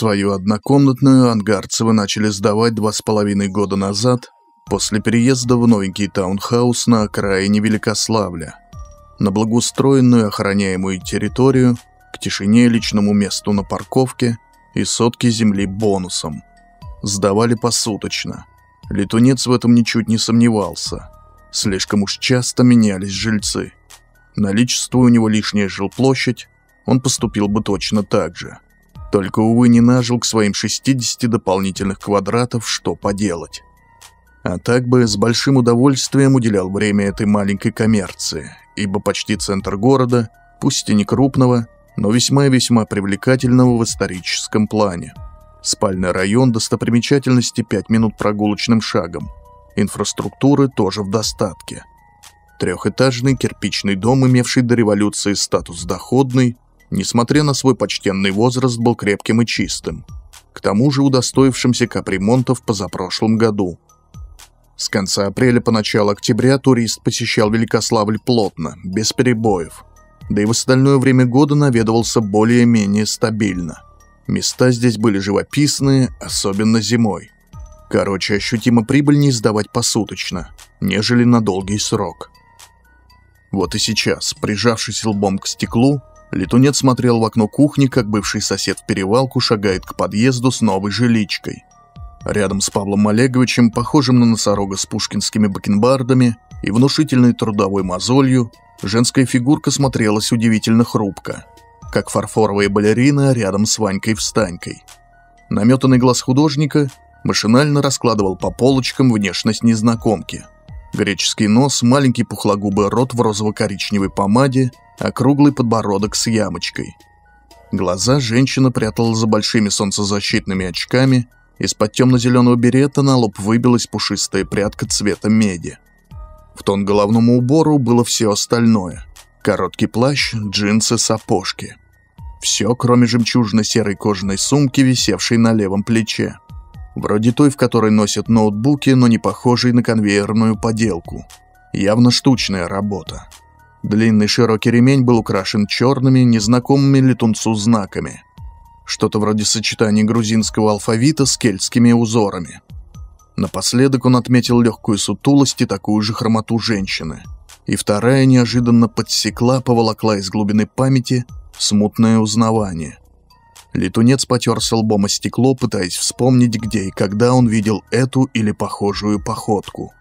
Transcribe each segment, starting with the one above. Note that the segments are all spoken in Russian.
Свою однокомнатную ангарцевы начали сдавать два с половиной года назад, после переезда в новенький таунхаус на окраине Великославля. На благоустроенную охраняемую территорию, к тишине личному месту на парковке и сотки земли бонусом. Сдавали посуточно. Летунец в этом ничуть не сомневался. Слишком уж часто менялись жильцы. Наличествуя у него лишняя жилплощадь, он поступил бы точно так же. Только, увы, не нажил к своим 60 дополнительных квадратов, что поделать. А так бы с большим удовольствием уделял время этой маленькой коммерции, ибо почти центр города, пусть и не крупного, но весьма и весьма привлекательного в историческом плане. Спальный район достопримечательности 5 минут прогулочным шагом. Инфраструктуры тоже в достатке. Трехэтажный кирпичный дом, имевший до революции статус доходный, несмотря на свой почтенный возраст, был крепким и чистым. К тому же удостоившимся капремонтов позапрошлом году. С конца апреля по начало октября турист посещал Великославль плотно, без перебоев. Да и в остальное время года наведывался более-менее стабильно. Места здесь были живописные, особенно зимой. Короче, ощутимо прибыльнее сдавать посуточно, нежели на долгий срок. Вот и сейчас, прижавшись лбом к стеклу, Летунец смотрел в окно кухни, как бывший сосед в перевалку шагает к подъезду с новой жиличкой. Рядом с Павлом Олеговичем, похожим на носорога с пушкинскими бакенбардами и внушительной трудовой мозолью, женская фигурка смотрелась удивительно хрупко, как фарфоровая балерина рядом с Ванькой-встанькой. Наметанный глаз художника машинально раскладывал по полочкам внешность незнакомки. Греческий нос, маленький пухлогубый рот в розово-коричневой помаде – округлый подбородок с ямочкой. Глаза женщина прятала за большими солнцезащитными очками, из-под темно-зеленого берета на лоб выбилась пушистая прядка цвета меди. В тон головному убору было все остальное. Короткий плащ, джинсы, сапожки. Все, кроме жемчужно-серой кожаной сумки, висевшей на левом плече. Вроде той, в которой носят ноутбуки, но не похожей на конвейерную поделку. Явно штучная работа. Длинный широкий ремень был украшен черными, незнакомыми летунцу знаками. Что-то вроде сочетания грузинского алфавита с кельтскими узорами. Напоследок он отметил легкую сутулость и такую же хромоту женщины. И вторая неожиданно подсекла, поволокла из глубины памяти смутное узнавание. Летунец потерся лбом о стекло, пытаясь вспомнить, где и когда он видел эту или похожую походку.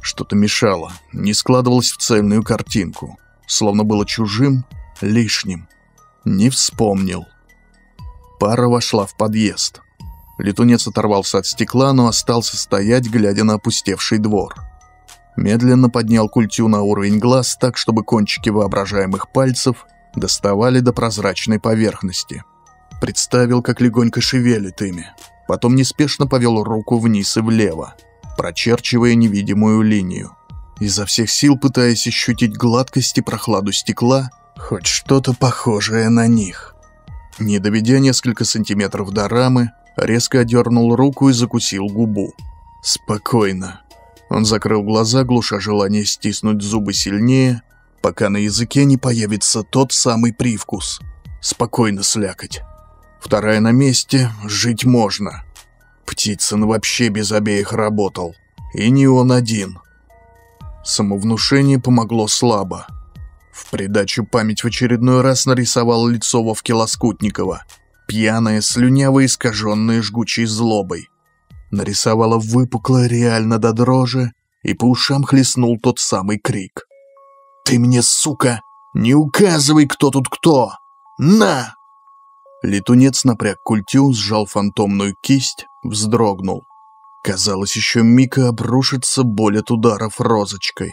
Что-то мешало, не складывалось в цельную картинку, словно было чужим, лишним. Не вспомнил. Пара вошла в подъезд. Летунец оторвался от стекла, но остался стоять, глядя на опустевший двор. Медленно поднял культю на уровень глаз так, чтобы кончики воображаемых пальцев доставали до прозрачной поверхности. Представил, как легонько шевелит ими. Потом неспешно повел руку вниз и влево прочерчивая невидимую линию. Изо всех сил пытаясь ощутить гладкость и прохладу стекла, хоть что-то похожее на них. Не доведя несколько сантиметров до рамы, резко одернул руку и закусил губу. Спокойно. Он закрыл глаза, глуша желание стиснуть зубы сильнее, пока на языке не появится тот самый привкус. Спокойно слякать. Вторая на месте, жить можно. Птицын вообще без обеих работал. И не он один. Самовнушение помогло слабо. В придачу память в очередной раз нарисовала лицо Вовки Лоскутникова. Пьяное, слюнявое, искаженное жгучей злобой. Нарисовала выпукло реально до дрожи, и по ушам хлестнул тот самый крик. «Ты мне, сука, не указывай, кто тут кто! На!» Летунец напряг культю, сжал фантомную кисть, вздрогнул. Казалось, еще Мика обрушится боль от ударов розочкой.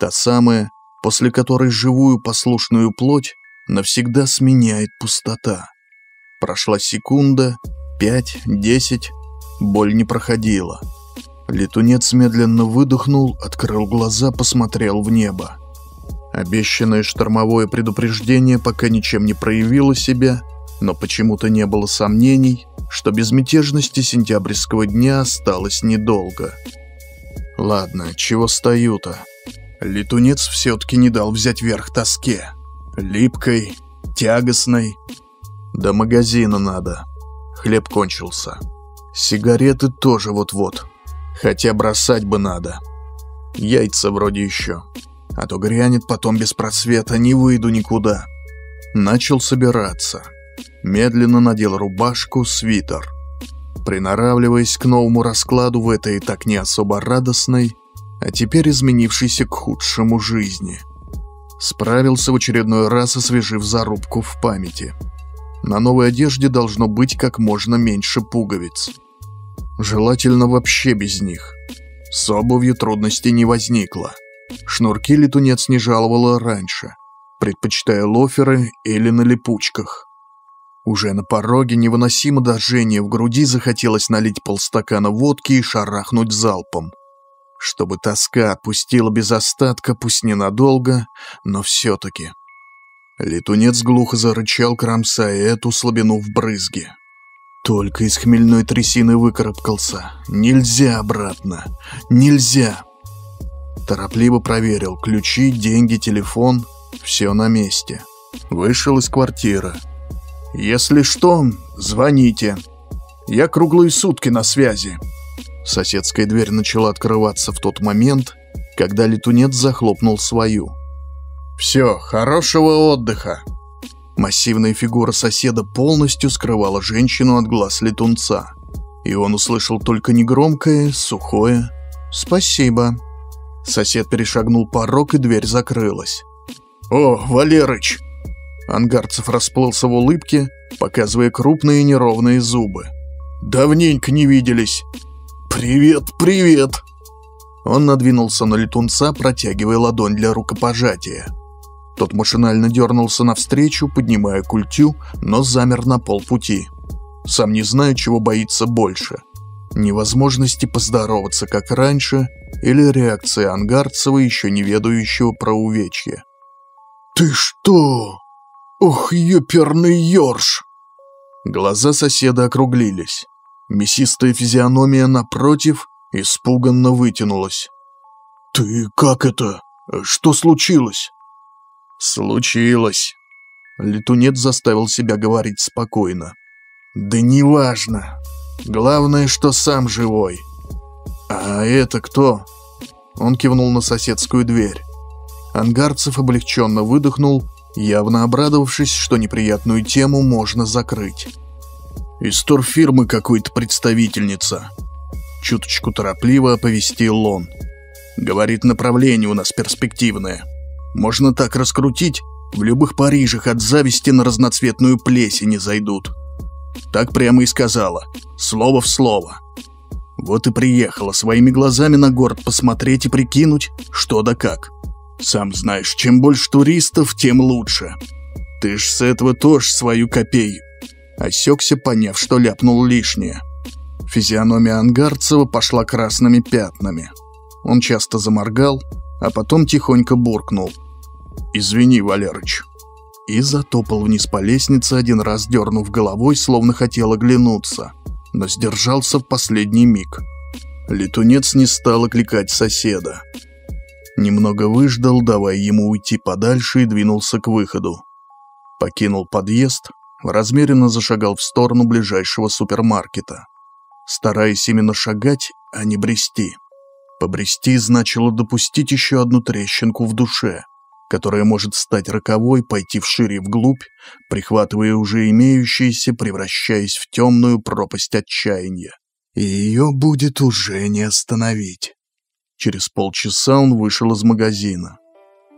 Та самая, после которой живую послушную плоть навсегда сменяет пустота. Прошла секунда, пять, десять, боль не проходила. Летунец медленно выдохнул, открыл глаза, посмотрел в небо. Обещанное штормовое предупреждение пока ничем не проявило себя, но почему-то не было сомнений, что безмятежности сентябрьского дня осталось недолго. Ладно, чего стою-то? Летунец все-таки не дал взять верх тоске. Липкой, тягостной. До магазина надо. хлеб кончился. Сигареты тоже вот-вот. Хотя бросать бы надо. Яйца вроде еще. А то грянет потом без просвета, не выйду никуда. Начал собираться. Медленно надел рубашку, свитер. Приноравливаясь к новому раскладу в этой так не особо радостной, а теперь изменившейся к худшему жизни. Справился в очередной раз, освежив зарубку в памяти. На новой одежде должно быть как можно меньше пуговиц. Желательно вообще без них. С обувью трудностей не возникло. Шнурки летунец не жаловала раньше, предпочитая лоферы или на липучках. Уже на пороге невыносимо дожжение в груди захотелось налить полстакана водки и шарахнуть залпом. Чтобы тоска отпустила без остатка, пусть ненадолго, но все-таки. Летунец глухо зарычал, кромсая эту слабину в брызге. Только из хмельной трясины выкарабкался. Нельзя обратно. Нельзя. Торопливо проверил. Ключи, деньги, телефон. Все на месте. Вышел из квартиры. «Если что, звоните. Я круглые сутки на связи». Соседская дверь начала открываться в тот момент, когда летунец захлопнул свою. «Все, хорошего отдыха!» Массивная фигура соседа полностью скрывала женщину от глаз летунца, и он услышал только негромкое, сухое «Спасибо». Сосед перешагнул порог, и дверь закрылась. «О, Валерыч!» Ангарцев расплылся в улыбке, показывая крупные неровные зубы. «Давненько не виделись!» «Привет, привет!» Он надвинулся на летунца, протягивая ладонь для рукопожатия. Тот машинально дернулся навстречу, поднимая культю, но замер на полпути. Сам не знаю, чего боится больше. Невозможности поздороваться, как раньше, или реакции Ангарцева, еще не ведающего про увечье. «Ты что? Ох, ёперный ёрш!» Глаза соседа округлились. Мясистая физиономия напротив испуганно вытянулась. «Ты как это? Что случилось?» «Случилось». Летунец заставил себя говорить спокойно. «Да неважно. Главное, что сам живой». «А это кто?» Он кивнул на соседскую дверь. Ангарцев облегченно выдохнул, явно обрадовавшись, что неприятную тему можно закрыть. «Из турфирмы какой-то представительница». Чуточку торопливо оповестил он. «Говорит, направление у нас перспективное». Можно так раскрутить, в любых Парижах от зависти на разноцветную плесень не зайдут. Так прямо и сказала, слово в слово. Вот и приехала своими глазами на город посмотреть и прикинуть, что да как. Сам знаешь, чем больше туристов, тем лучше. Ты ж с этого тоже свою копей. Осекся, поняв, что ляпнул лишнее. Физиономия Ангарцева пошла красными пятнами. Он часто заморгал, а потом тихонько буркнул – «Извини, Валерыч». И затопал вниз по лестнице, один раз дернув головой, словно хотел оглянуться, но сдержался в последний миг. Летунец не стал окликать соседа. Немного выждал, давая ему уйти подальше, и двинулся к выходу. Покинул подъезд, размеренно зашагал в сторону ближайшего супермаркета, стараясь именно шагать, а не брести. Побрести значило допустить еще одну трещинку в душе – которая может стать роковой, пойти вшире вглубь, прихватывая уже имеющиеся, превращаясь в темную пропасть отчаяния. И ее будет уже не остановить. Через полчаса он вышел из магазина.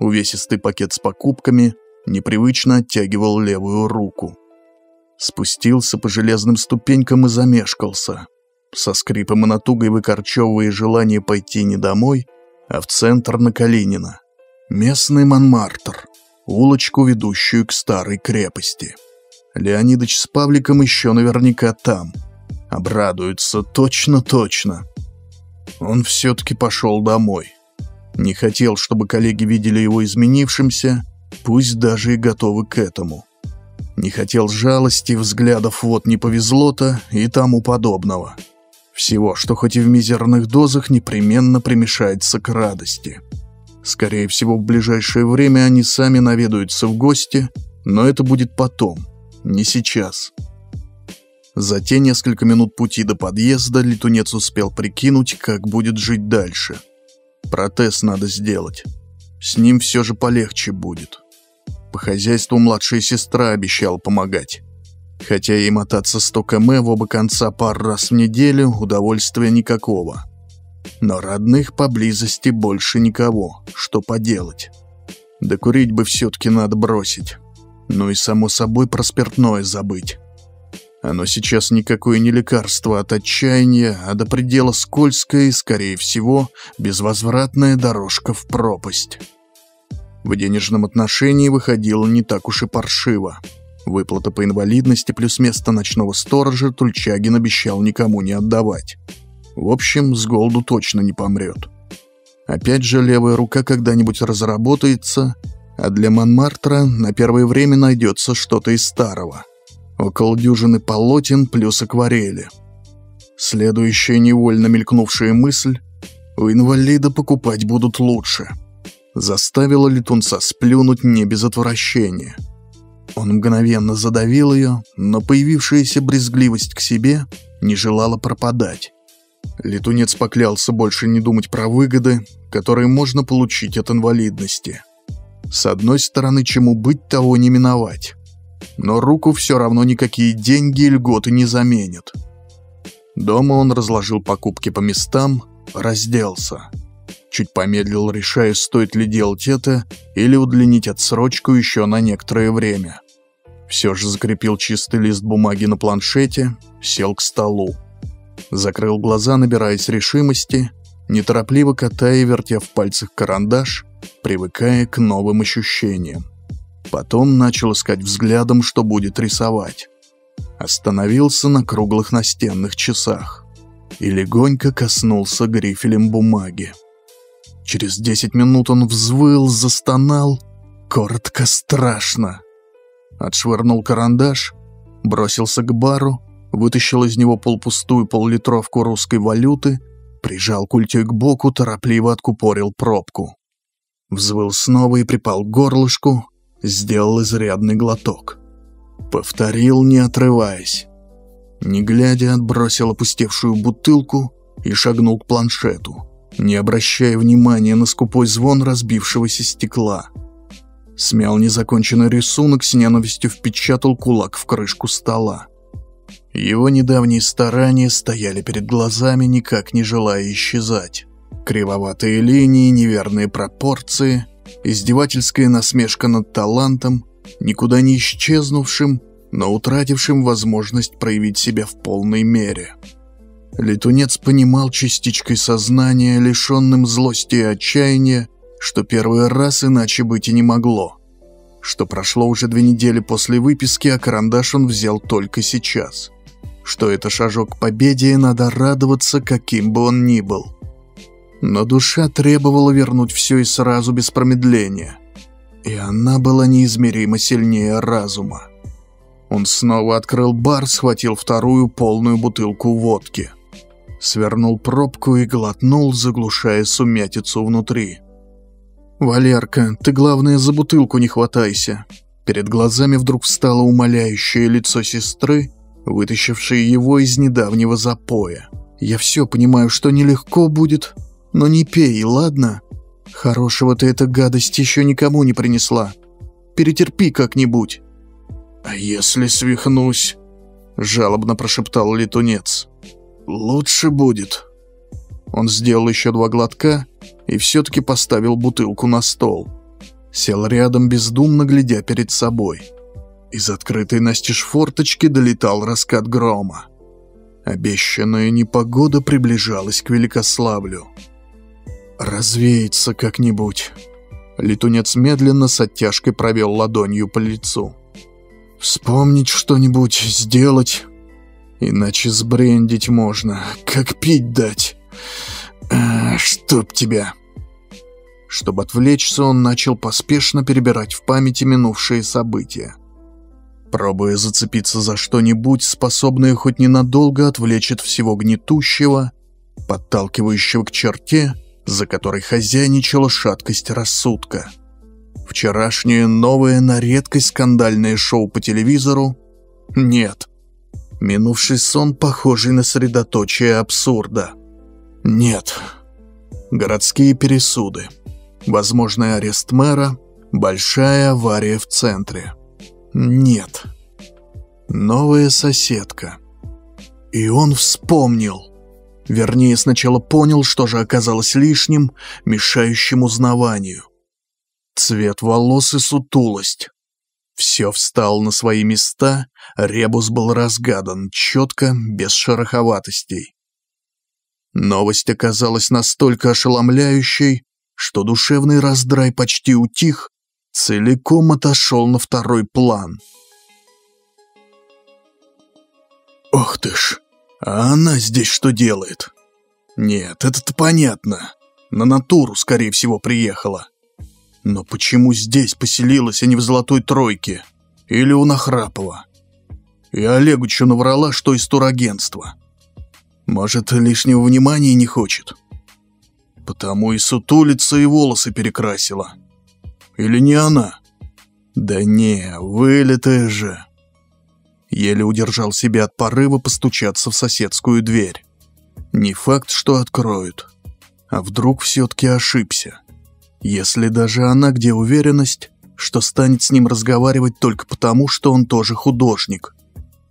Увесистый пакет с покупками непривычно оттягивал левую руку. Спустился по железным ступенькам и замешкался, со скрипом и натугой выкорчевывая желание пойти не домой, а в центр на Калинина. Местный Монмартр, улочку, ведущую к старой крепости. Леонидыч с Павликом еще наверняка там. Обрадуются точно-точно. Он все-таки пошел домой. Не хотел, чтобы коллеги видели его изменившимся, пусть даже и готовы к этому. Не хотел жалости, взглядов «вот не повезло-то» и тому подобного. Всего, что хоть и в мизерных дозах непременно примешается к радости. Скорее всего, в ближайшее время они сами наведаются в гости, но это будет потом, не сейчас. За те несколько минут пути до подъезда летунец успел прикинуть, как будет жить дальше. Протез надо сделать. С ним все же полегче будет. По хозяйству младшая сестра обещала помогать. Хотя и мотаться 100 км в оба конца пару раз в неделю удовольствия никакого. Но родных поблизости больше никого, что поделать. Да курить бы все-таки надо бросить. Ну и само собой про спиртное забыть. Оно сейчас никакое не лекарство от отчаяния, а до предела скользкое и, скорее всего, безвозвратная дорожка в пропасть. В денежном отношении выходило не так уж и паршиво. Выплата по инвалидности плюс место ночного сторожа Тульчагин обещал никому не отдавать. В общем, с голоду точно не помрет. Опять же, левая рука когда-нибудь разработается, а для Монмартра на первое время найдется что-то из старого. Около дюжины полотен плюс акварели. Следующая невольно мелькнувшая мысль — у инвалида покупать будут лучше. Заставила летунца сплюнуть не без отвращения. Он мгновенно задавил ее, но появившаяся брезгливость к себе не желала пропадать. Летунец поклялся больше не думать про выгоды, которые можно получить от инвалидности. С одной стороны, чему быть, того не миновать но руку все равно никакие деньги и льготы не заменят. Дома он разложил покупки по местам, разделся. Чуть помедлил, решая, стоит ли делать это или удлинить отсрочку еще на некоторое время. Все же закрепил чистый лист бумаги на планшете, сел к столу. Закрыл глаза, набираясь решимости, неторопливо катая вертя в пальцах карандаш, привыкая к новым ощущениям. Потом начал искать взглядом, что будет рисовать. Остановился на круглых настенных часах и легонько коснулся грифелем бумаги. Через десять минут он взвыл, застонал, коротко страшно. Отшвырнул карандаш, бросился к бару, вытащил из него полпустую поллитровку русской валюты, прижал культей к боку, торопливо откупорил пробку. Взвыл снова и припал к горлышку, сделал изрядный глоток. Повторил, не отрываясь. Не глядя, отбросил опустевшую бутылку и шагнул к планшету, не обращая внимания на скупой звон разбившегося стекла. Смял незаконченный рисунок, с ненавистью впечатал кулак в крышку стола. Его недавние старания стояли перед глазами, никак не желая исчезать. Кривоватые линии, неверные пропорции — Издевательская насмешка над талантом, никуда не исчезнувшим, но утратившим возможность проявить себя в полной мере. Летунец понимал частичкой сознания, лишенным злости и отчаяния, что первый раз иначе быть и не могло. Что прошло уже две недели после выписки, а карандаш он взял только сейчас. Что это шажок к победе, и надо радоваться, каким бы он ни был. Но душа требовала вернуть все и сразу без промедления. И она была неизмеримо сильнее разума. Он снова открыл бар, схватил вторую полную бутылку водки. Свернул пробку и глотнул, заглушая сумятицу внутри. «Валерка, ты, главное, за бутылку не хватайся». Перед глазами вдруг встало умоляющее лицо сестры, вытащившее его из недавнего запоя. «Я все понимаю, что нелегко будет, но не пей, ладно? Хорошего ты эта гадость еще никому не принесла. Перетерпи как-нибудь». «А если свихнусь?» — жалобно прошептал летунец. «Лучше будет». Он сделал еще два глотка и все-таки поставил бутылку на стол. Сел рядом, бездумно глядя перед собой. Из открытой настежь форточки долетал раскат грома. Обещанная непогода приближалась к Великославлю. «Развеется как-нибудь». Летунец медленно с оттяжкой провел ладонью по лицу. «Вспомнить что-нибудь, сделать. Иначе сбрендить можно, как пить дать. А, чтоб тебя». Чтобы отвлечься, он начал поспешно перебирать в памяти минувшие события. Пробуя зацепиться за что-нибудь, способное хоть ненадолго отвлечь от всего гнетущего, подталкивающего к черте, за которой хозяйничала шаткость рассудка. Вчерашнее новое на редкость скандальное шоу по телевизору? Нет. Минувший сон, похожий на средоточие абсурда. Нет. Городские пересуды. Возможный арест мэра. Большая авария в центре. Нет. Новая соседка. И он вспомнил. Вернее, сначала понял, что же оказалось лишним, мешающим узнаванию. Цвет волос и сутулость. Все встало на свои места, ребус был разгадан, четко, без шероховатостей. Новость оказалась настолько ошеломляющей, что душевный раздрай почти утих, целиком отошел на второй план. «Ох ты ж, а она здесь что делает?» «Нет, это-то понятно. На натуру, скорее всего, приехала. Но почему здесь поселилась, а не в Золотой Тройке? Или у Нахрапова? И Олегу что наврала, что из турагентства? Может, лишнего внимания не хочет?» Потому и сутулица и волосы перекрасила. Или не она? Да не, вылитая же. Еле удержал себя от порыва постучаться в соседскую дверь. Не факт, что откроют. А вдруг все-таки ошибся? Если даже она, где уверенность, что станет с ним разговаривать только потому, что он тоже художник.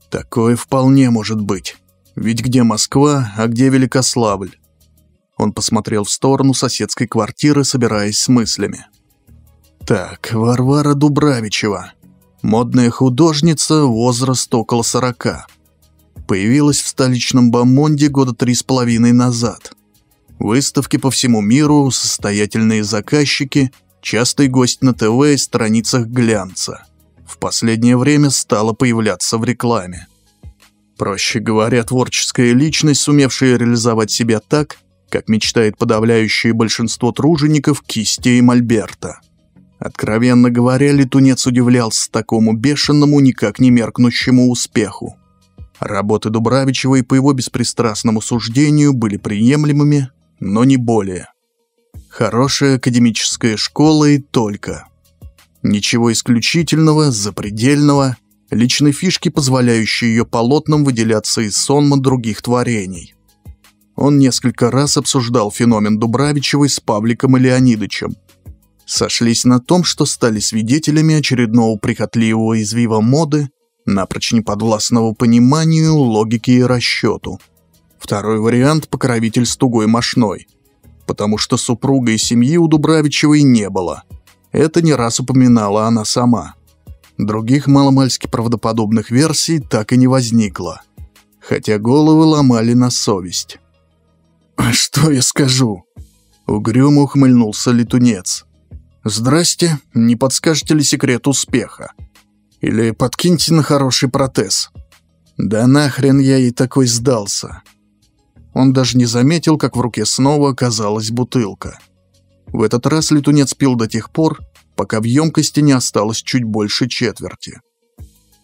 Такое вполне может быть. Ведь где Москва, а где Великославль? Он посмотрел в сторону соседской квартиры, собираясь с мыслями. Так, Варвара Дубравичева. Модная художница, возраст около сорока. Появилась в столичном Бамонде года три с половиной назад. Выставки по всему миру, состоятельные заказчики, частый гость на ТВ и страницах глянца. В последнее время стала появляться в рекламе. Проще говоря, творческая личность, сумевшая реализовать себя так, как мечтает подавляющее большинство тружеников кистей Мольберта. Откровенно говоря, летунец удивлялся такому бешеному, никак не меркнущему успеху. Работы Дубравичевой по его беспристрастному суждению были приемлемыми, но не более. Хорошая академическая школа и только. Ничего исключительного, запредельного, личной фишки, позволяющей ее полотнам выделяться из сонма других творений. Он несколько раз обсуждал феномен Дубравичевой с Павликом и Леонидычем. Сошлись на том, что стали свидетелями очередного прихотливого извива моды, напрочь неподвластного пониманию, логике и расчету. Второй вариант – покровитель с тугой мошной. Потому что супруга и семьи у Дубравичевой не было. Это не раз упоминала она сама. Других маломальски правдоподобных версий так и не возникло. Хотя головы ломали на совесть. «А что я скажу?» Угрюмо ухмыльнулся летунец. «Здрасте, не подскажете ли секрет успеха? Или подкиньте на хороший протез?» «Да нахрен я ей такой сдался?» Он даже не заметил, как в руке снова оказалась бутылка. В этот раз летунец пил до тех пор, пока в емкости не осталось чуть больше четверти.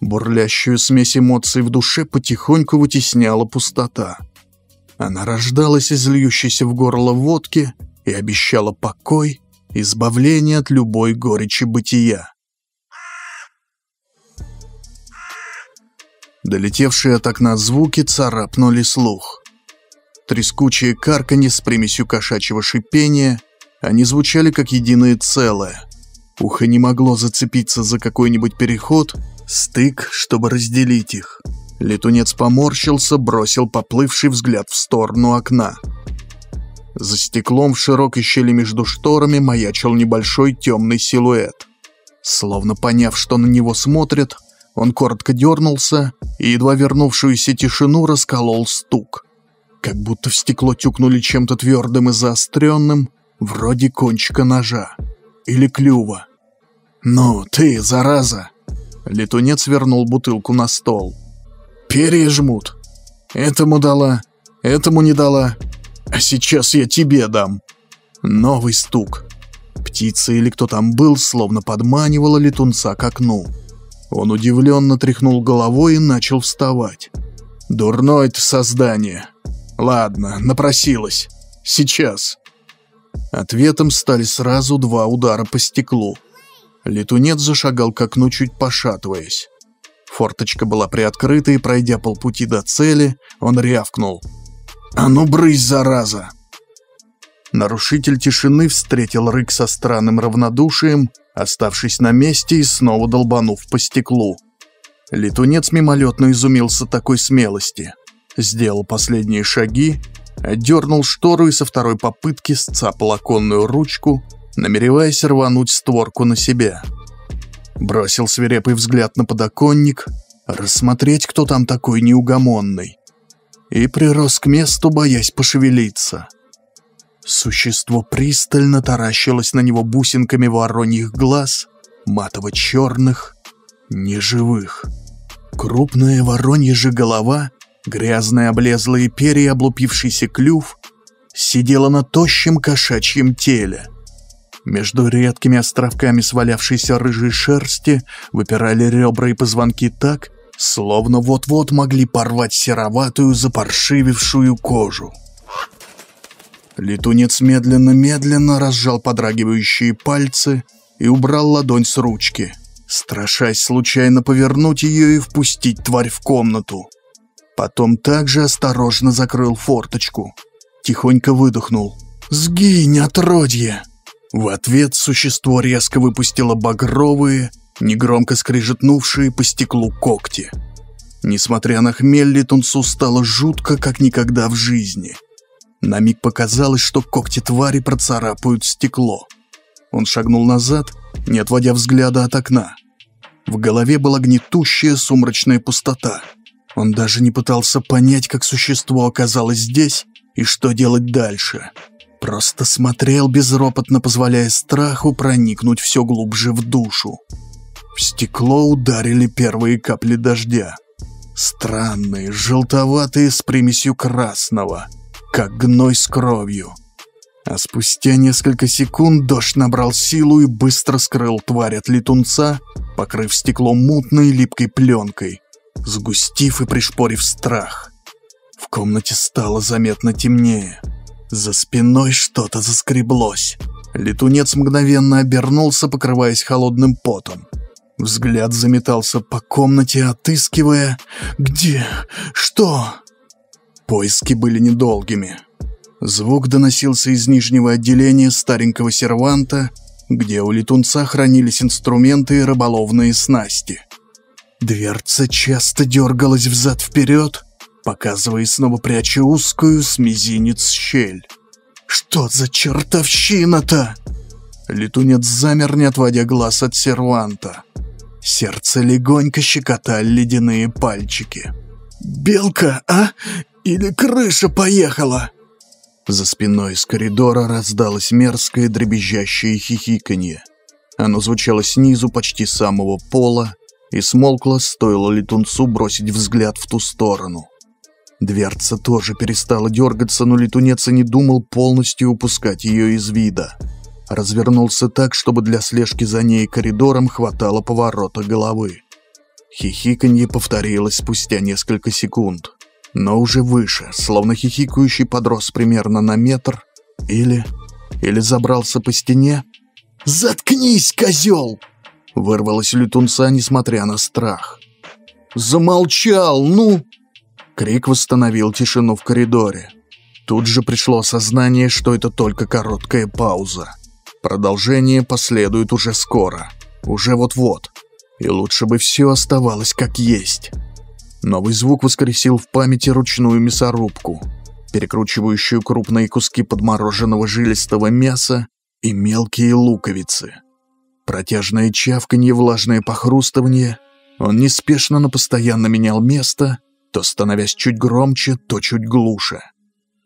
Бурлящую смесь эмоций в душе потихоньку вытесняла пустота. Она рождалась из льющейся в горло водки и обещала покой, избавление от любой горечи бытия. Долетевшие от окна звуки царапнули слух. Трескучие карканье с примесью кошачьего шипения, они звучали как единое целое. Ухо не могло зацепиться за какой-нибудь переход, стык, чтобы разделить их. Летунец поморщился, бросил поплывший взгляд в сторону окна. За стеклом в широкой щели между шторами маячил небольшой темный силуэт. Словно поняв, что на него смотрят, он коротко дернулся и, едва вернувшуюся тишину, расколол стук. Как будто в стекло тюкнули чем-то твердым и заостренным, вроде кончика ножа. Или клюва. «Ну, ты, зараза!» Летунец вернул бутылку на стол. Перья жмут. Этому дала, этому не дала. А сейчас я тебе дам. Новый стук. Птица или кто там был, словно подманивала летунца к окну. Он удивленно тряхнул головой и начал вставать. «Дурное ты создание. Ладно, напросилась. Сейчас». Ответом стали сразу два удара по стеклу. Летунец зашагал к окну, чуть пошатываясь. Форточка была приоткрыта, и, пройдя полпути до цели, он рявкнул. «А ну брысь, зараза!» Нарушитель тишины встретил рык со странным равнодушием, оставшись на месте и снова долбанув по стеклу. Летунец мимолетно изумился такой смелости. Сделал последние шаги, отдернул штору и со второй попытки сцапал оконную ручку, намереваясь рвануть створку на себя. Бросил свирепый взгляд на подоконник, рассмотреть, кто там такой неугомонный. И прирос к месту, боясь пошевелиться. Существо пристально таращилось на него бусинками вороньих глаз, матово-черных, неживых. Крупная воронья же голова, грязные облезлые перья, облупившийся клюв, сидела на тощем кошачьем теле. Между редкими островками свалявшейся рыжей шерсти выпирали ребра и позвонки так, словно вот-вот могли порвать сероватую запаршивившую кожу. Летунец медленно-медленно разжал подрагивающие пальцы и убрал ладонь с ручки, страшась случайно повернуть ее и впустить тварь в комнату. Потом также осторожно закрыл форточку. Тихонько выдохнул. «Сгинь, отродье!» В ответ существо резко выпустило багровые, негромко скрежетнувшие по стеклу когти. Несмотря на хмель, летунцу стало жутко, как никогда в жизни. На миг показалось, что когти твари процарапают стекло. Он шагнул назад, не отводя взгляда от окна. В голове была гнетущая сумрачная пустота. Он даже не пытался понять, как существо оказалось здесь и что делать дальше. Просто смотрел безропотно, позволяя страху проникнуть все глубже в душу. В стекло ударили первые капли дождя. Странные, желтоватые с примесью красного, как гной с кровью. А спустя несколько секунд дождь набрал силу и быстро скрыл тварь от летунца, покрыв стекло мутной липкой пленкой, сгустив и пришпорив страх. В комнате стало заметно темнее. За спиной что-то заскреблось. Летунец мгновенно обернулся, покрываясь холодным потом. Взгляд заметался по комнате, отыскивая... Где? Что? Поиски были недолгими. Звук доносился из нижнего отделения старенького серванта, где у летунца хранились инструменты и рыболовные снасти. Дверца часто дергалась взад-вперед, показывая снова пряча узкую с мизинец щель. «Что за чертовщина-то?» Летунец замер, не отводя глаз от серванта. Сердце легонько щекотали ледяные пальчики. «Белка, а? Или крыша поехала?» За спиной из коридора раздалось мерзкое дребезжащее хихиканье. Оно звучало снизу почти самого пола и смолкло, стоило летунцу бросить взгляд в ту сторону. Дверца тоже перестала дергаться, но летунец и не думал полностью упускать ее из вида. Развернулся так, чтобы для слежки за ней коридором хватало поворота головы. Хихиканье повторилось спустя несколько секунд, но уже выше, словно хихикающий подрос примерно на метр, или... или забрался по стене. «Заткнись, козел!» Вырвалось летунца, несмотря на страх. «Замолчал, ну!» Крик восстановил тишину в коридоре. Тут же пришло осознание, что это только короткая пауза. Продолжение последует уже скоро. Уже вот-вот. И лучше бы все оставалось как есть. Новый звук воскресил в памяти ручную мясорубку, перекручивающую крупные куски подмороженного жилистого мяса и мелкие луковицы. Протяжное чавканье, влажное похрустывание. Он неспешно, но постоянно менял место — то становясь чуть громче, то чуть глуше.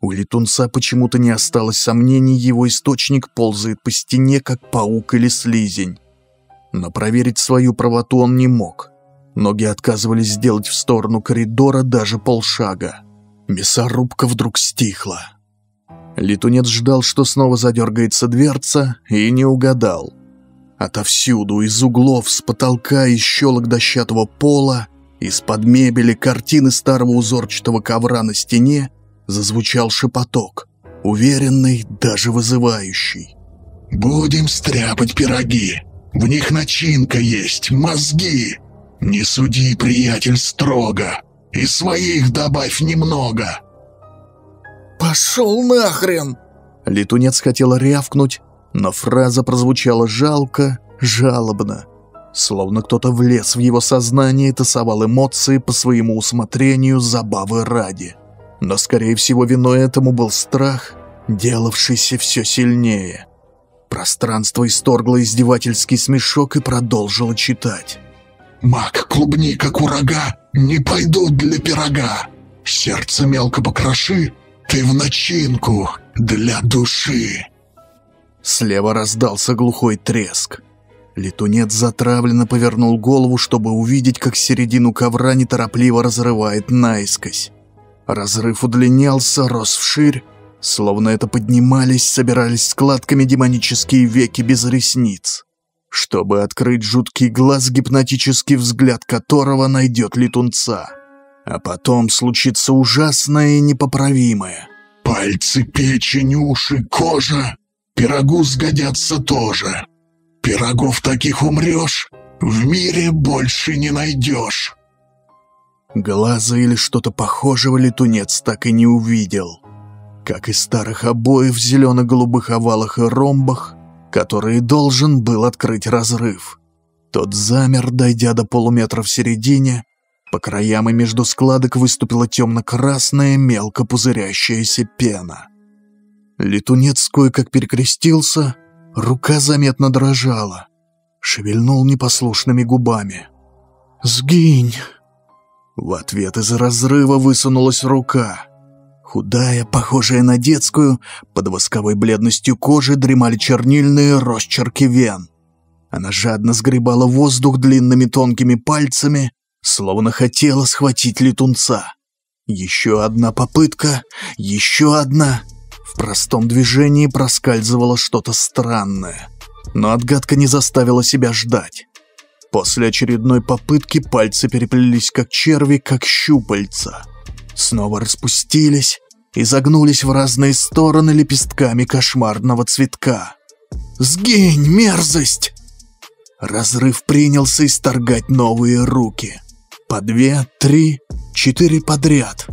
У летунца почему-то не осталось сомнений, его источник ползает по стене, как паук или слизень. Но проверить свою правоту он не мог. Ноги отказывались сделать в сторону коридора даже полшага. Мясорубка вдруг стихла. Летунец ждал, что снова задергается дверца, и не угадал. Отовсюду, из углов, с потолка и щелок дощатого пола из-под мебели, картины старого узорчатого ковра на стене зазвучал шепоток, уверенный, даже вызывающий. «Будем стряпать пироги. В них начинка есть, мозги. «Не суди, приятель, строго, и своих добавь немного». «Пошел нахрен!» Летунец хотел рявкнуть, но фраза прозвучала жалко, жалобно. Словно кто-то влез в его сознание и тасовал эмоции по своему усмотрению забавы ради. Но, скорее всего, виной этому был страх, делавшийся все сильнее. Пространство исторгло издевательский смешок и продолжило читать. «Маг, клубника, курага не пойдут для пирога. Сердце мелко покроши, ты в начинку для души». Слева раздался глухой треск. Летунец затравленно повернул голову, чтобы увидеть, как середину ковра неторопливо разрывает наискось. Разрыв удлинялся, рос вширь, словно это поднимались, собирались складками демонические веки без ресниц, чтобы открыть жуткий глаз, гипнотический взгляд которого найдет летунца. А потом случится ужасное и непоправимое. «Пальцы, печень, уши, кожа, пирогу сгодятся тоже», Пирогов таких умрешь, в мире больше не найдешь. Глаза или что-то похожего летунец так и не увидел. Как и старых обоев в зелено-голубых овалах и ромбах, которые должен был открыть разрыв. Тот замер, дойдя до полуметра в середине, по краям и между складок выступила темно-красная, мелко пузырящаяся пена. Летунец кое-как перекрестился — Рука заметно дрожала. Шевельнул непослушными губами. «Сгинь!» В ответ из разрыва высунулась рука. Худая, похожая на детскую, под восковой бледностью кожи дремали чернильные росчерки вен. Она жадно сгребала воздух длинными тонкими пальцами, словно хотела схватить летунца. Еще одна попытка, еще одна — в простом движении проскальзывало что-то странное, но отгадка не заставила себя ждать. После очередной попытки пальцы переплелись как черви, как щупальца. Снова распустились и загнулись в разные стороны лепестками кошмарного цветка. «Сгинь, мерзость!» Разрыв принялся исторгать новые руки. По две, три, четыре подряд.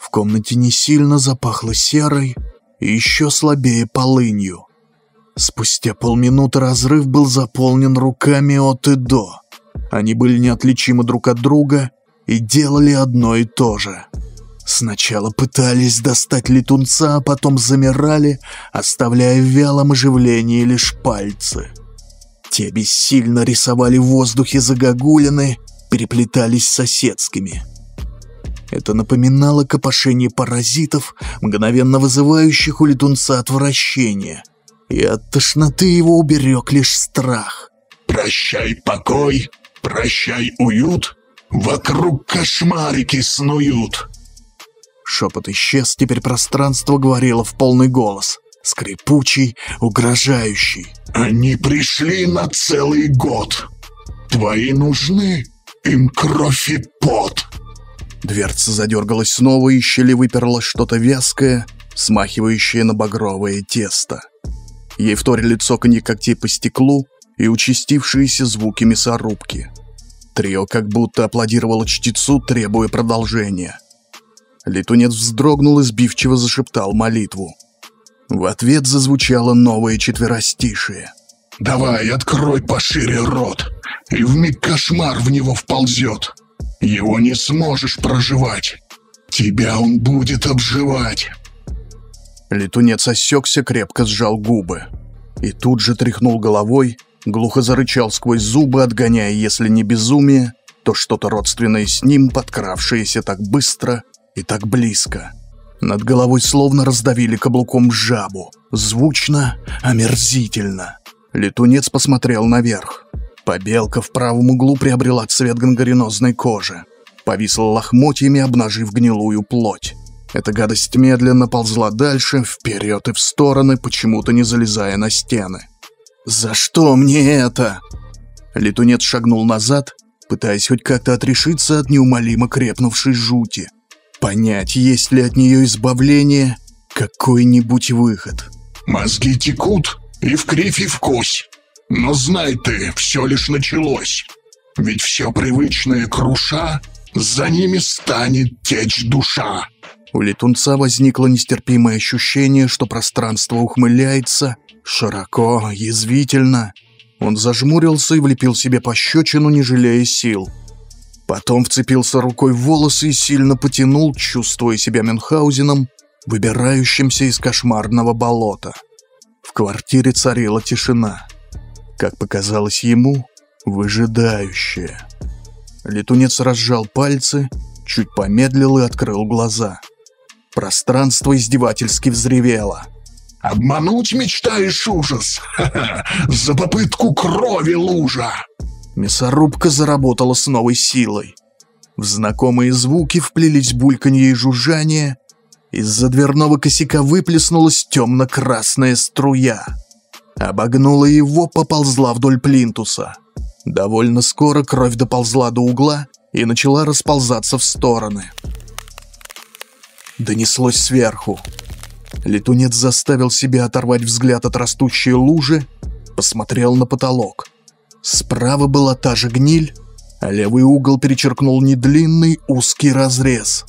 В комнате не сильно запахло серой, и еще слабее полынью. Спустя полминуты разрыв был заполнен руками от и до. Они были неотличимы друг от друга и делали одно и то же. Сначала пытались достать летунца, а потом замирали, оставляя в вялом оживлении лишь пальцы. Те бессильно рисовали в воздухе загогулины, переплетались соседскими – это напоминало копошение паразитов, мгновенно вызывающих у летунца отвращение. И от тошноты его уберег лишь страх. «Прощай покой, прощай уют, вокруг кошмарики снуют». Шепот исчез, теперь пространство говорило в полный голос. Скрипучий, угрожающий. «Они пришли на целый год. Твои нужны, им кровь и пот». Дверца задергалась снова, и щели выперлось что-то вязкое, смахивающее на багровое тесто. Ей вторили цоканье когтей по стеклу и участившиеся звуки мясорубки. Трио как будто аплодировало чтецу, требуя продолжения. Летунец вздрогнул и сбивчиво зашептал молитву. В ответ зазвучало новое четверостишее. «Давай, открой пошире рот, и вмиг кошмар в него вползет. Его не сможешь проживать. Тебя он будет обживать. Летунец осекся, крепко сжал губы. И тут же тряхнул головой, глухо зарычал сквозь зубы, отгоняя, если не безумие, то что-то родственное с ним, подкравшееся так быстро и так близко. Над головой словно раздавили каблуком жабу. Звучно, омерзительно. Летунец посмотрел наверх. Побелка в правом углу приобрела цвет гангренозной кожи. Повисла лохмотьями, обнажив гнилую плоть. Эта гадость медленно ползла дальше, вперед и в стороны, почему-то не залезая на стены. «За что мне это?» Летунец шагнул назад, пытаясь хоть как-то отрешиться от неумолимо крепнувшей жути. Понять, есть ли от нее избавление, какой-нибудь выход. «Мозги текут, и в кривь, и в кось. Но знай ты, все лишь началось. Ведь все привычное круша, за ними станет течь душа. У летунца возникло нестерпимое ощущение, что пространство ухмыляется широко, язвительно. Он зажмурился и влепил себе пощечину, не жалея сил. Потом вцепился рукой в волосы и сильно потянул, чувствуя себя Мюнхгаузеном, выбирающимся из кошмарного болота. В квартире царила тишина. Как показалось ему, выжидающая. Летунец разжал пальцы, чуть помедлил и открыл глаза. Пространство издевательски взревело. «Обмануть мечтаешь ужас? Ха-ха! За попытку крови лужа!» Мясорубка заработала с новой силой. В знакомые звуки вплелись бульканье и жужжание. Из-за дверного косяка выплеснулась темно-красная струя. Обогнула его, поползла вдоль плинтуса. Довольно скоро кровь доползла до угла и начала расползаться в стороны. Донеслось сверху. Летунец заставил себя оторвать взгляд от растущей лужи, посмотрел на потолок. Справа была та же гниль, а левый угол перечеркнул недлинный узкий разрез.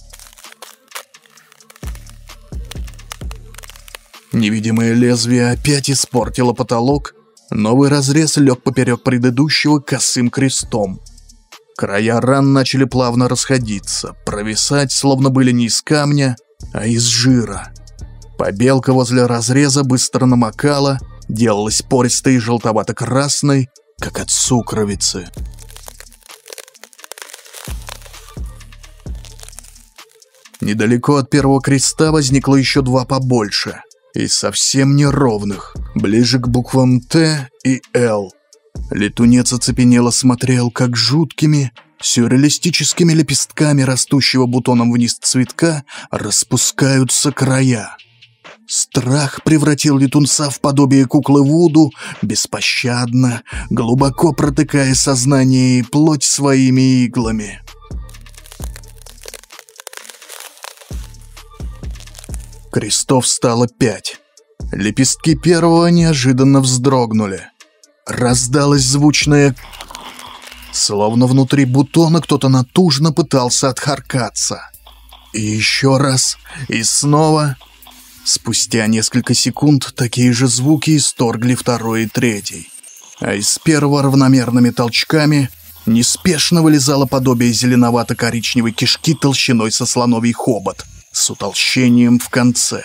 Невидимое лезвие опять испортило потолок, Новый разрез лег поперек предыдущего косым крестом. Края ран начали плавно расходиться, провисать, словно были не из камня, а из жира. Побелка возле разреза быстро намокала, делалась пористой и желтовато-красной, как от сукровицы. Недалеко от первого креста возникло еще два побольше и совсем неровных, ближе к буквам «Т» и «Л». Летунец оцепенело смотрел, как жуткими, сюрреалистическими лепестками растущего бутоном вниз цветка распускаются края. Страх превратил летунца в подобие куклы Вуду, беспощадно, глубоко протыкая сознание и плоть своими иглами. Крестов стало пять. Лепестки первого неожиданно вздрогнули. Раздалось звучное... Словно внутри бутона кто-то натужно пытался отхаркаться. И еще раз, и снова... Спустя несколько секунд такие же звуки исторгли второй и третий. А из первого равномерными толчками неспешно вылезало подобие зеленовато-коричневой кишки толщиной со слоновий хобот — с утолщением в конце.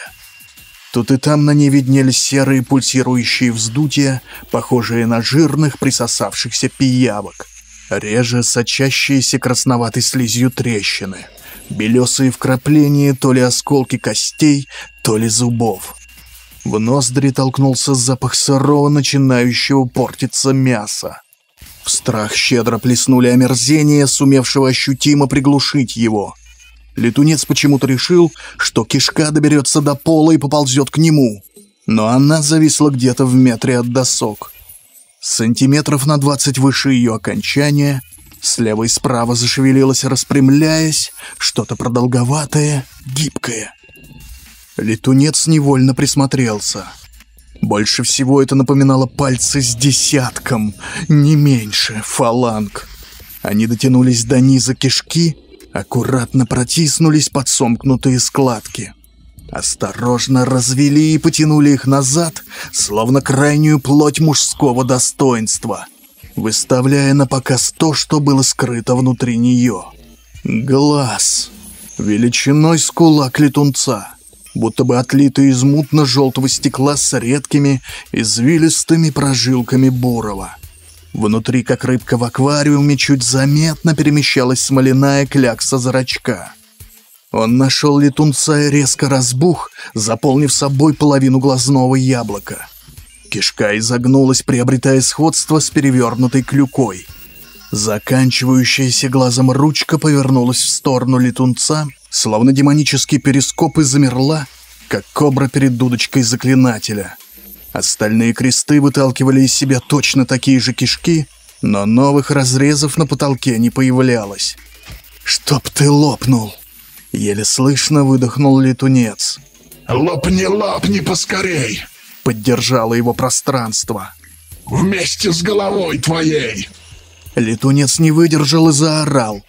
Тут и там на ней виднелись серые пульсирующие вздутия, похожие на жирных присосавшихся пиявок, реже сочащиеся красноватой слизью трещины, белесые вкрапления то ли осколки костей, то ли зубов. В ноздри толкнулся запах сырого, начинающего портиться мяса. В страх щедро плеснули омерзения, сумевшего ощутимо приглушить его. Летунец почему-то решил, что кишка доберется до пола и поползет к нему. Но она зависла где-то в метре от досок. Сантиметров на двадцать выше ее окончания, слева и справа зашевелилась, распрямляясь, что-то продолговатое, гибкое. Летунец невольно присмотрелся. Больше всего это напоминало пальцы с десятком, не меньше, фаланг. Они дотянулись до низа кишки аккуратно протиснулись под сомкнутые складки. Осторожно развели и потянули их назад, словно крайнюю плоть мужского достоинства, выставляя на показ то, что было скрыто внутри нее. Глаз. Величиной с кулак летунца, будто бы отлитый из мутно-желтого стекла с редкими извилистыми прожилками бурого. Внутри, как рыбка в аквариуме, чуть заметно перемещалась смоляная клякса зрачка. Он нашел летунца и резко разбух, заполнив собой половину глазного яблока. Кишка изогнулась, приобретая сходство с перевернутой клюкой. Заканчивающаяся глазом ручка повернулась в сторону летунца, словно демонический перископ и замерла, как кобра перед дудочкой заклинателя. Остальные кресты выталкивали из себя точно такие же кишки, но новых разрезов на потолке не появлялось. «Чтоб ты лопнул!» Еле слышно выдохнул летунец. «Лопни, лопни поскорей!» Поддержало его пространство. «Вместе с головой твоей!» Летунец не выдержал и заорал,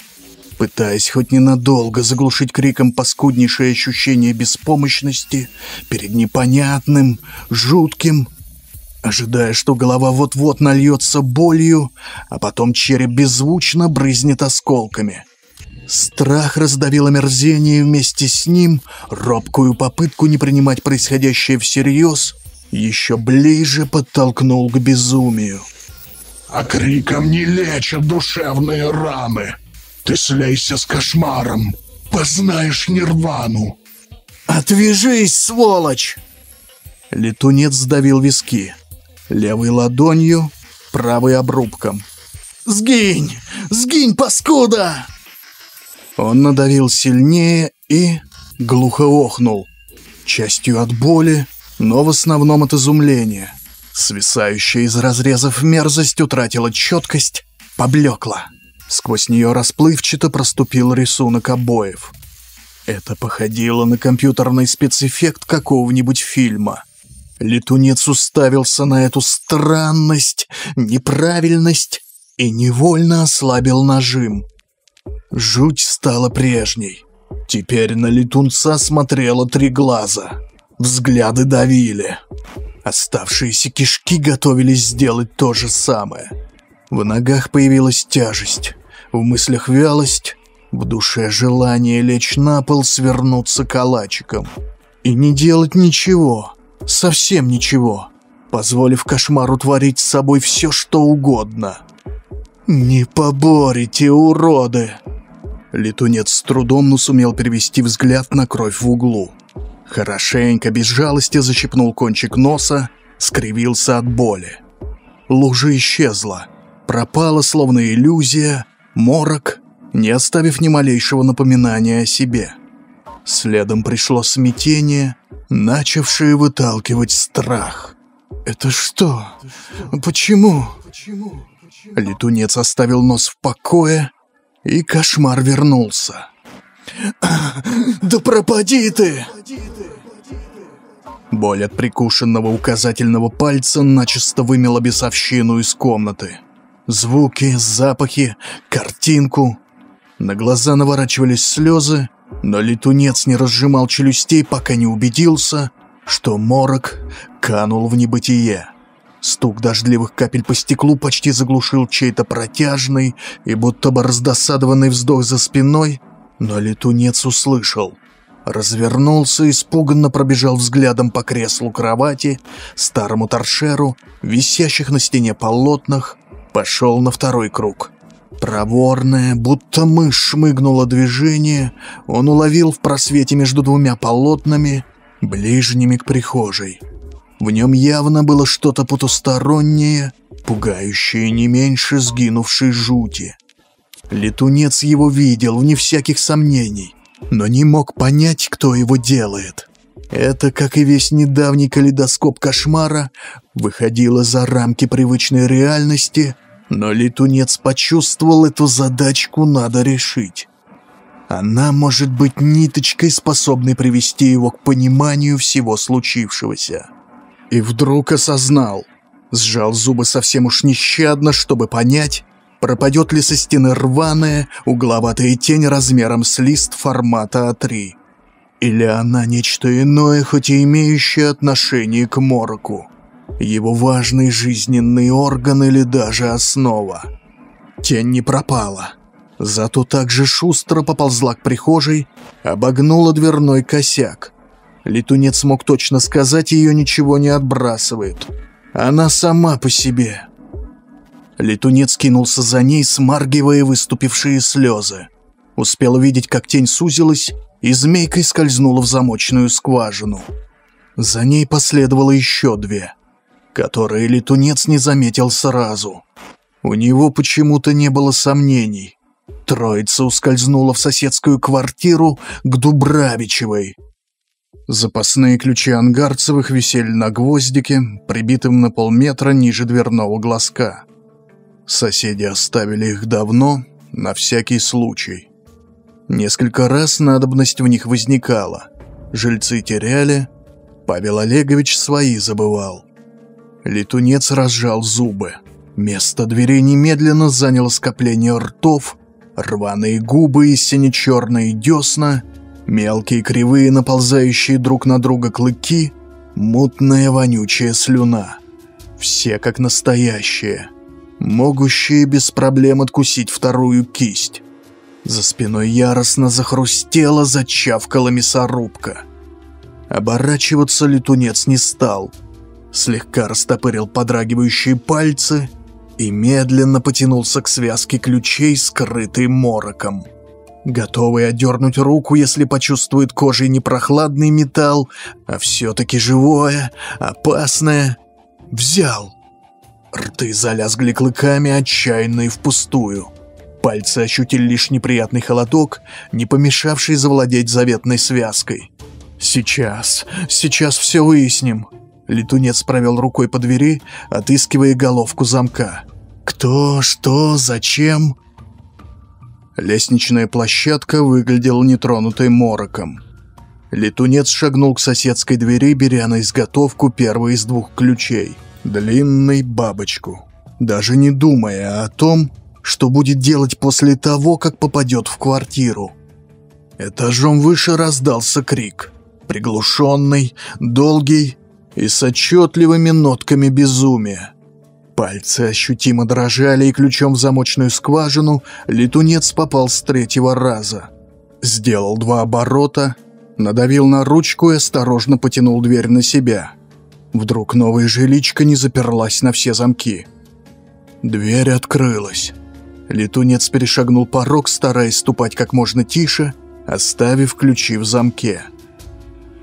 пытаясь хоть ненадолго заглушить криком паскуднейшее ощущение беспомощности перед непонятным, жутким, ожидая, что голова вот-вот нальется болью, а потом череп беззвучно брызнет осколками. Страх раздавил омерзение вместе с ним робкую попытку не принимать происходящее всерьез еще ближе подтолкнул к безумию. «А криком не лечат душевные раны. Ты слейся с кошмаром, познаешь нирвану». «Отвяжись, сволочь!» Летунец сдавил виски. Левой ладонью, правой обрубком. «Сгинь! Сгинь, паскуда!» Он надавил сильнее и глухо охнул. Частью от боли, но в основном от изумления. Свисающая из разрезов мерзость утратила четкость, поблекла. Сквозь нее расплывчато проступил рисунок обоев. Это походило на компьютерный спецэффект какого-нибудь фильма. Летунец уставился на эту странность, неправильность и невольно ослабил нажим. Жуть стала прежней. Теперь на летунца смотрело три глаза. Взгляды давили. Оставшиеся кишки готовились сделать то же самое. В ногах появилась тяжесть, в мыслях вялость, в душе желание лечь на пол, свернуться калачиком. И не делать ничего, совсем ничего, позволив кошмару творить с собой все, что угодно. «Не поборите, уроды!» Летунец с трудом, но сумел перевести взгляд на кровь в углу. Хорошенько, без жалости защипнул кончик носа, скривился от боли. Лужа исчезла. Пропала, словно иллюзия, морок, не оставив ни малейшего напоминания о себе. Следом пришло смятение, начавшее выталкивать страх. «Это что? Почему?» Летунец оставил нос в покое, и кошмар вернулся. «Да пропади ты!» Боль от прикушенного указательного пальца начисто вымела бесовщину из комнаты. Звуки, запахи, картинку. На глаза наворачивались слезы, но летунец не разжимал челюстей, пока не убедился, что морок канул в небытие. Стук дождливых капель по стеклу почти заглушил чей-то протяжный и будто бы раздосадованный вздох за спиной, но летунец услышал. Развернулся, испуганно пробежал взглядом по креслу кровати, старому торшеру, висящих на стене полотнах, пошел на второй круг. Проворное, будто мышь шмыгнуло движение, он уловил в просвете между двумя полотнами, ближними к прихожей. В нем явно было что-то потустороннее, пугающее не меньше сгинувшей жути. Летунец его видел, вне всяких сомнений, но не мог понять, кто его делает. Это, как и весь недавний калейдоскоп кошмара, выходило за рамки привычной реальности, но летунец почувствовал эту задачку надо решить. Она может быть ниточкой, способной привести его к пониманию всего случившегося. И вдруг осознал, сжал зубы совсем уж нещадно, чтобы понять, пропадет ли со стены рваная, угловатая тень размером с лист формата А3. Или она нечто иное, хоть и имеющее отношение к мороку. Его важный жизненный орган или даже основа. Тень не пропала. Зато также шустро поползла к прихожей, обогнула дверной косяк. Летунец мог точно сказать, ее ничего не отбрасывает. Она сама по себе. Летунец кинулся за ней, смаргивая выступившие слезы. Успел увидеть, как тень сузилась и змейкой скользнула в замочную скважину. За ней последовало еще две, которые летунец не заметил сразу. У него почему-то не было сомнений. Троица ускользнула в соседскую квартиру к Дубравичевой. Запасные ключи ангарцевых висели на гвоздике, прибитым на полметра ниже дверного глазка. Соседи оставили их давно, на всякий случай. Несколько раз надобность в них возникала. Жильцы теряли, Павел Олегович свои забывал. Летунец разжал зубы. Место двери немедленно заняло скопление ртов, рваные губы и сине-черные десна, мелкие кривые, наползающие друг на друга клыки, мутная вонючая слюна. Все как настоящие, могущие без проблем откусить вторую кисть. За спиной яростно захрустела, зачавкала мясорубка. Оборачиваться летунец не стал. Слегка растопырил подрагивающие пальцы и медленно потянулся к связке ключей, скрытой мороком. Готовый одернуть руку, если почувствует кожей не прохладный металл, а все-таки живое, опасное. Взял. Рты залязгли клыками, отчаянно и впустую. Пальцы ощутили лишь неприятный холодок, не помешавший завладеть заветной связкой. «Сейчас, сейчас все выясним». Летунец провел рукой по двери, отыскивая головку замка. «Кто, что, зачем?» Лестничная площадка выглядела нетронутой мороком. Летунец шагнул к соседской двери, беря на изготовку первый из двух ключей — длинный бабочку, даже не думая о том, что будет делать после того, как попадет в квартиру. Этажом выше раздался крик. Приглушенный, долгий и с отчетливыми нотками безумия. Пальцы ощутимо дрожали, и ключом в замочную скважину летунец попал с третьего раза. Сделал два оборота, надавил на ручку и осторожно потянул дверь на себя. Вдруг новая жиличка не заперлась на все замки. Дверь открылась. Летунец перешагнул порог, стараясь ступать как можно тише, оставив ключи в замке.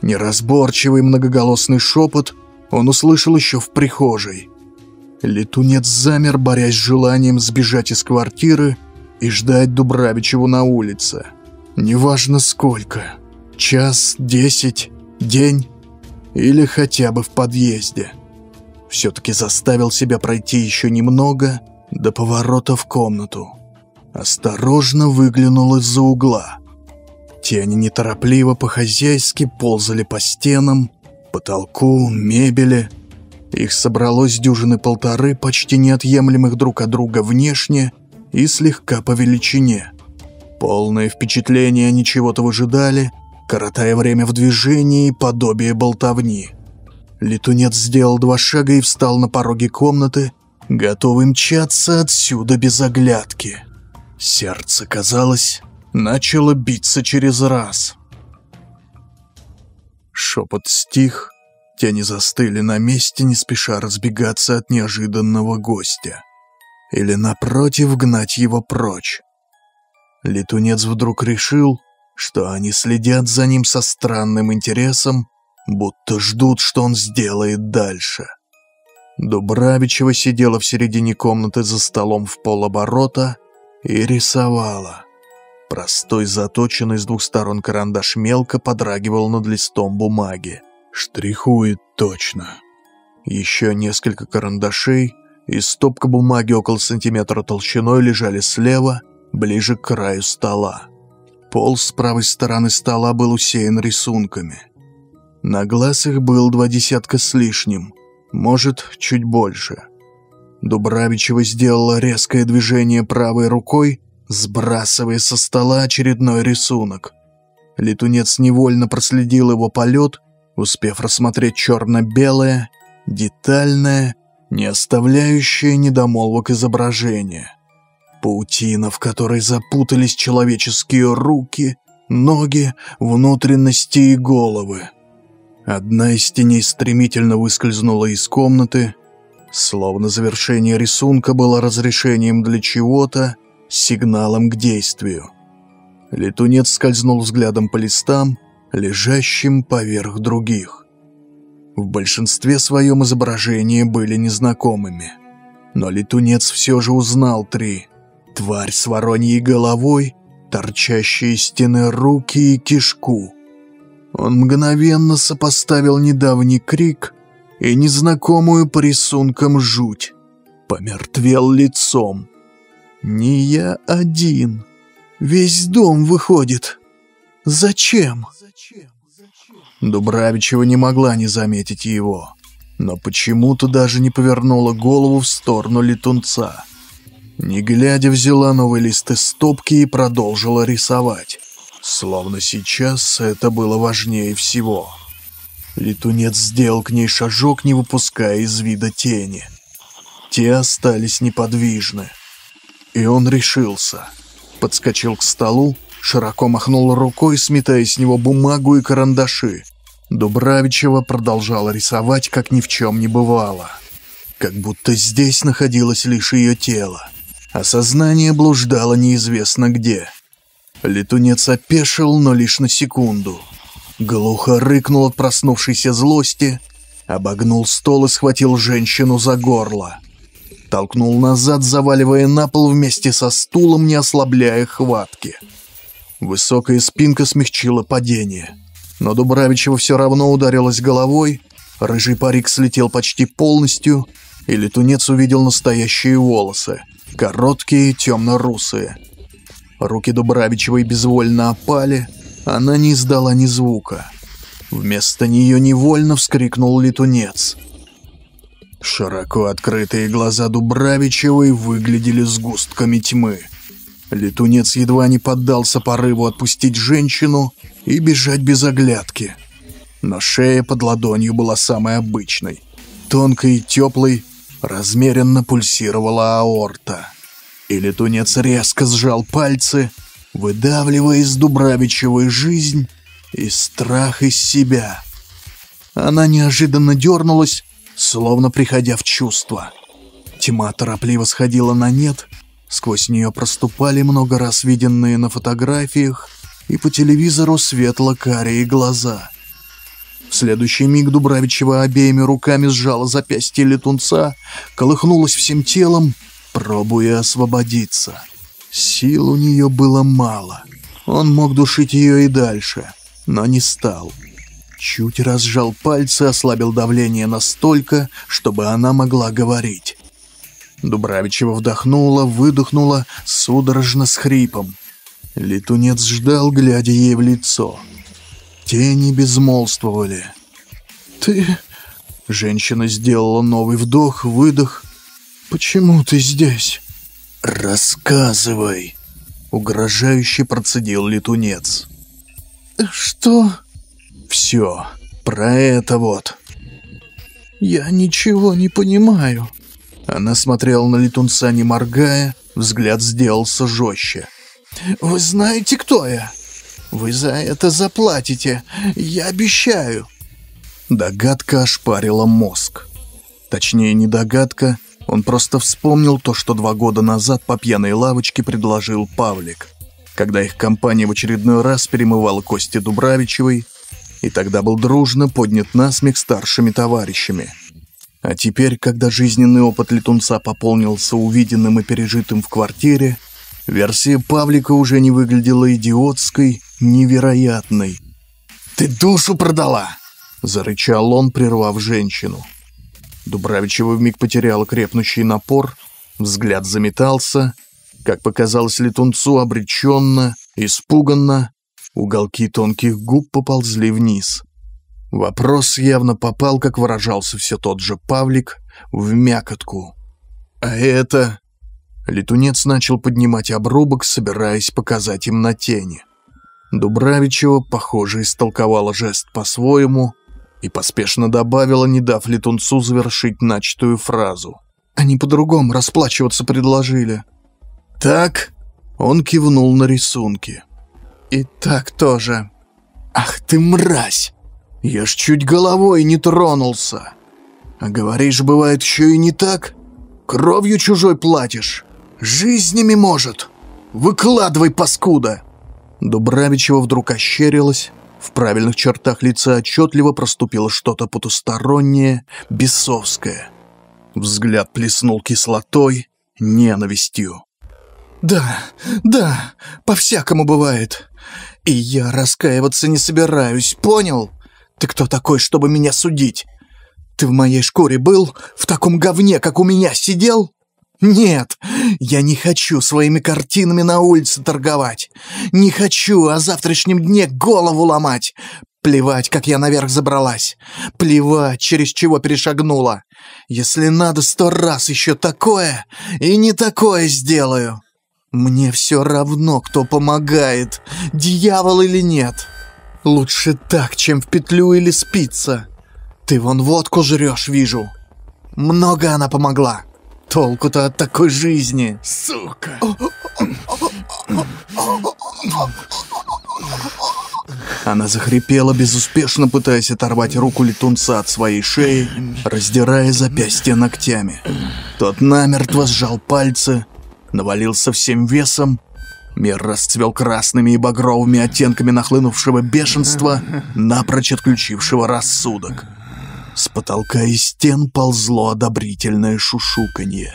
Неразборчивый многоголосный шепот он услышал еще в прихожей. Летунец замер, борясь с желанием сбежать из квартиры и ждать Дубравичеву на улице. Неважно сколько. Час, десять, день или хотя бы в подъезде. Все-таки заставил себя пройти еще немного до поворота в комнату. Осторожно выглянул из-за угла. Тени неторопливо по-хозяйски ползали по стенам, потолку, мебели. Их собралось дюжины полторы, почти неотъемлемых друг от друга внешне и слегка по величине. Полное впечатление они чего-то выжидали, коротая время в движении и подобие болтовни. Летунец сделал два шага и встал на пороге комнаты, готовый мчаться отсюда без оглядки. Сердце, казалось, начало биться через раз. Шепот стих, тени застыли на месте, не спеша разбегаться от неожиданного гостя. Или, напротив, гнать его прочь. Летунец вдруг решил, что они следят за ним со странным интересом, будто ждут, что он сделает дальше. Дубравичева сидела в середине комнаты за столом в полоборота и рисовала. Простой заточенный с двух сторон карандаш мелко подрагивал над листом бумаги. Штрихует точно. Еще несколько карандашей и стопка бумаги около сантиметра толщиной лежали слева, ближе к краю стола. Пол с правой стороны стола был усеян рисунками. На глаз их был два десятка с лишним, может, чуть больше. Дубравичева сделала резкое движение правой рукой, сбрасывая со стола очередной рисунок. Летунец невольно проследил его полет, успев рассмотреть черно-белое, детальное, не оставляющее недомолвок изображение. Паутина, в которой запутались человеческие руки, ноги, внутренности и головы. Одна из теней стремительно выскользнула из комнаты, словно завершение рисунка было разрешением для чего-то, сигналом к действию. Летунец скользнул взглядом по листам, лежащим поверх других. В большинстве своем изображения были незнакомыми. Но летунец все же узнал три. Тварь с вороньей головой, торчащие из стены руки и кишку. Он мгновенно сопоставил недавний крик и незнакомую по рисункам жуть. Помертвел лицом. «Не я один. Весь дом выходит. Зачем?» Дубравичева не могла не заметить его. но почему-то даже не повернула голову в сторону летунца. Не глядя, взяла новый лист из стопки и продолжила рисовать. Словно сейчас это было важнее всего. Летунец сделал к ней шажок, не выпуская из вида тени. Те остались неподвижны. И он решился. Подскочил к столу, широко махнул рукой, сметая с него бумагу и карандаши. Дубравичева продолжала рисовать, как ни в чем не бывало. Как будто здесь находилось лишь ее тело, а сознание блуждало неизвестно где. Летунец опешил, но лишь на секунду. Глухо рыкнул от проснувшейся злости, обогнул стол и схватил женщину за горло. Толкнул назад, заваливая на пол вместе со стулом, не ослабляя хватки. Высокая спинка смягчила падение. Но Дубравичева все равно ударилась головой, рыжий парик слетел почти полностью, и летунец увидел настоящие волосы, короткие, темно-русые. Руки Дубравичевой безвольно опали, она не издала ни звука. Вместо нее невольно вскрикнул летунец. Широко открытые глаза Дубравичевой выглядели сгустками тьмы. Летунец едва не поддался порыву отпустить женщину и бежать без оглядки. Но шея под ладонью была самой обычной. Тонкой и теплой, размеренно пульсировала аорта. И летунец резко сжал пальцы, выдавливая из Дубравичевой жизнь и страх из себя. Она неожиданно дернулась, словно приходя в чувство. Тьма торопливо сходила на нет, сквозь нее проступали много раз виденные на фотографиях и по телевизору светло-карие глаза. В следующий миг Дубравичева обеими руками сжала запястье летунца, колыхнулась всем телом, пробуя освободиться. Сил у нее было мало. Он мог душить ее и дальше, но не стал. Чуть разжал пальцы, ослабил давление настолько, чтобы она могла говорить. Дубравичева вдохнула, выдохнула, судорожно с хрипом. Летунец ждал, глядя ей в лицо. Тени безмолвствовали. «Ты...» Женщина сделала новый вдох, выдох. «Почему ты здесь?» «Рассказывай!» Угрожающе процедил летунец. «Что?» «Все. Про это вот». «Я ничего не понимаю». Она смотрела на летунца, не моргая, взгляд сделался жестче. «Вы знаете, кто я? Вы за это заплатите, я обещаю». Догадка ошпарила мозг. Точнее, не догадка, он просто вспомнил то, что два года назад по пьяной лавочке предложил Павлик, когда их компания в очередной раз перемывала кости Дубравичевой, и тогда был дружно поднят насмех старшими товарищами. А теперь, когда жизненный опыт летунца пополнился увиденным и пережитым в квартире, Версия Павлика уже не выглядела идиотской, невероятной. «Ты душу продала!» — зарычал он, прервав женщину. Дубравичева вмиг потеряла крепнущий напор, взгляд заметался, как показалось летунцу, обреченно, испуганно, уголки тонких губ поползли вниз. Вопрос явно попал, как выражался все тот же Павлик, в мякотку. «А это...» Летунец начал поднимать обрубок, собираясь показать им на тени. Дубравичева, похоже, истолковала жест по-своему и поспешно добавила, не дав летунцу завершить начатую фразу. «Они по-другому расплачиваться предложили». «Так?» Он кивнул на рисунки. «И так тоже». «Ах ты мразь! Я ж чуть головой не тронулся. А говоришь, бывает еще и не так? Кровью чужой платишь?» Жизнями может! Выкладывай, паскуда!» Дубравичева вдруг ощерилась. В правильных чертах лица отчетливо проступило что-то потустороннее, бесовское. Взгляд плеснул кислотой, ненавистью. «Да, да, по-всякому бывает. И я раскаиваться не собираюсь, понял? Ты кто такой, чтобы меня судить? Ты в моей шкуре был? В таком говне, как у меня, сидел?» «Нет, я не хочу своими картинами на улице торговать. Не хочу о завтрашнем дне голову ломать. Плевать, как я наверх забралась. Плевать, через чего перешагнула. Если надо, сто раз еще такое и не такое сделаю. Мне все равно, кто помогает, дьявол или нет. Лучше так, чем в петлю или спиться. Ты вон водку жрешь, вижу. Много она помогла. Толку-то от такой жизни. Сука. Она захрипела, безуспешно пытаясь оторвать руку летунца от своей шеи, раздирая запястье ногтями. Тот намертво сжал пальцы, навалился всем весом. Мир расцвел красными и багровыми оттенками нахлынувшего бешенства, напрочь отключившего рассудок. С потолка и стен ползло одобрительное шушуканье.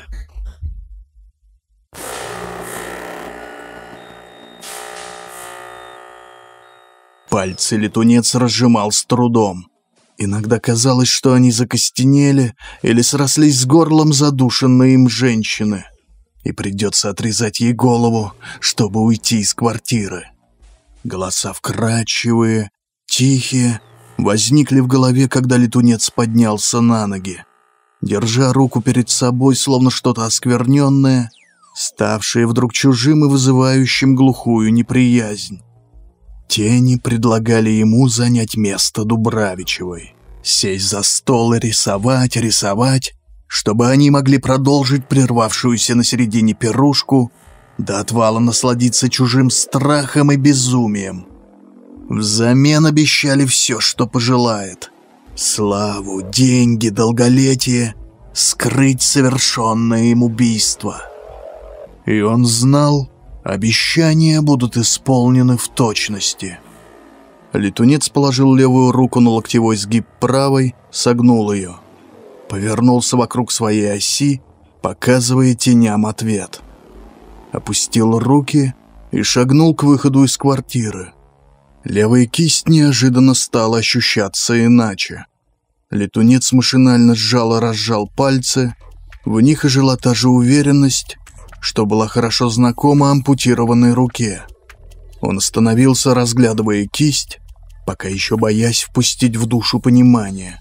Пальцы летунец разжимал с трудом. Иногда казалось, что они закостенели или срослись с горлом задушенной им женщины, и придется отрезать ей голову, чтобы уйти из квартиры. Голоса вкрадчивые, тихие, возникли в голове, когда летунец поднялся на ноги. Держа руку перед собой, словно что-то оскверненное, ставшее вдруг чужим и вызывающим глухую неприязнь. Тени предлагали ему занять место Дубравичевой, сесть за стол и рисовать, рисовать, чтобы они могли продолжить прервавшуюся на середине пирушку, до отвала насладиться чужим страхом и безумием. Взамен обещали все, что пожелает. Славу, деньги, долголетие, скрыть совершенное им убийство. И он знал, Обещания будут исполнены в точности. Летунец положил левую руку на локтевой сгиб правой, согнул ее. Повернулся вокруг своей оси, показывая теням ответ. Опустил руки и шагнул к выходу из квартиры. Левая кисть неожиданно стала ощущаться иначе. Летунец машинально сжал и разжал пальцы, в них ожила та же уверенность, что была хорошо знакома ампутированной руке. Он остановился, разглядывая кисть, пока еще боясь впустить в душу понимание.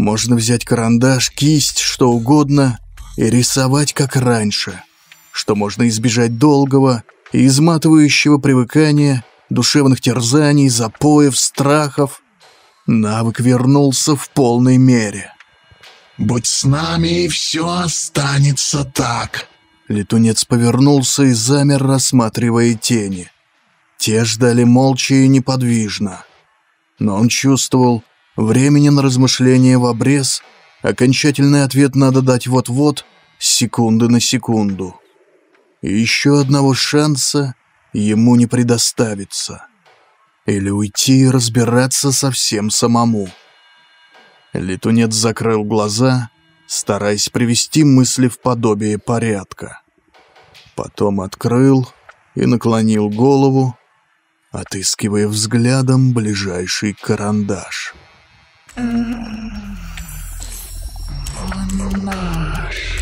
Можно взять карандаш, кисть, что угодно и рисовать как раньше, что можно избежать долгого и изматывающего привыкания, душевных терзаний, запоев, страхов. Навык вернулся в полной мере. «Будь с нами, и все останется так», Летунец повернулся и замер, рассматривая тени. Те ждали молча и неподвижно. Но он чувствовал, времени на размышления в обрез, окончательный ответ надо дать вот-вот, секунды на секунду. И еще одного шанса ему не предоставится. Или уйти и разбираться совсем самому. Летунец закрыл глаза стараясь привести мысли в подобие порядка. Потом открыл и наклонил голову, отыскивая взглядом ближайший карандаш. Он наш.